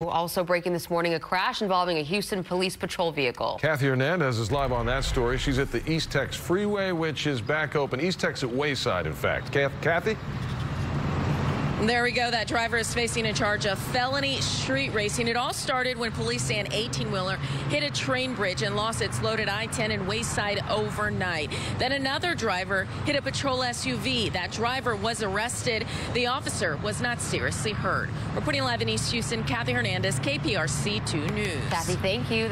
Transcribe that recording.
Also breaking this morning, a crash involving a Houston police patrol vehicle. Kathy Hernandez is live on that story. She's at the Eastex Freeway, which is back open. Eastex at Wayside, in fact. Kathy? There we go. That driver is facing a charge of felony street racing. It all started when police say an 18-wheeler hit a train bridge and lost its load at I-10 and Wayside overnight. Then another driver hit a patrol SUV. That driver was arrested. The officer was not seriously hurt. Reporting live in East Houston, Kathy Hernandez, KPRC 2 News. Kathy, thank you.